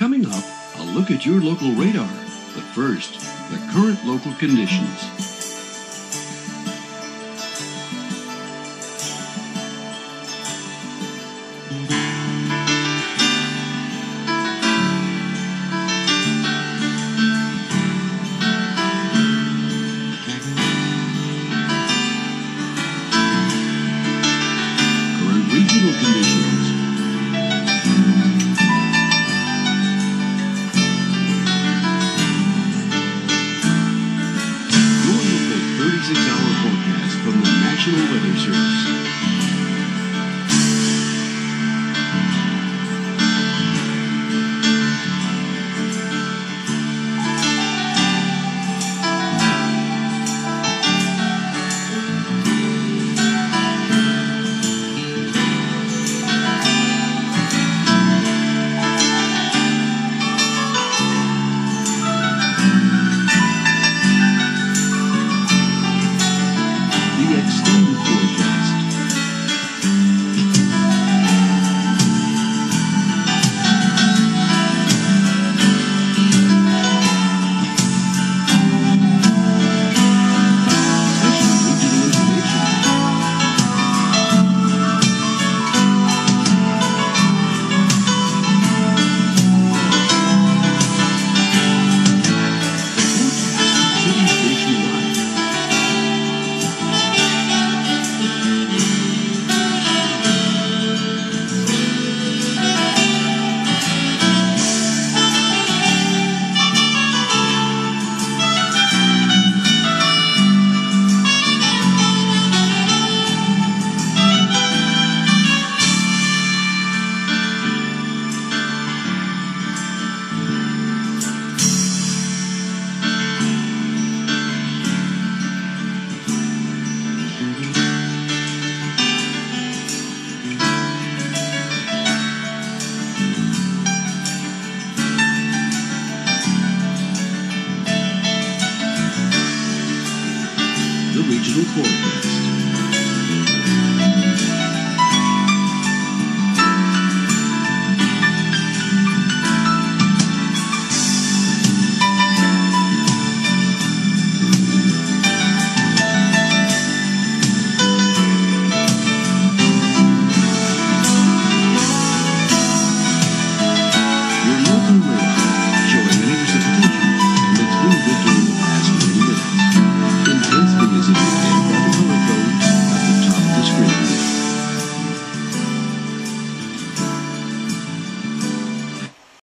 Coming up, a look at your local radar. But first, the current local conditions. From the National The regional forecast.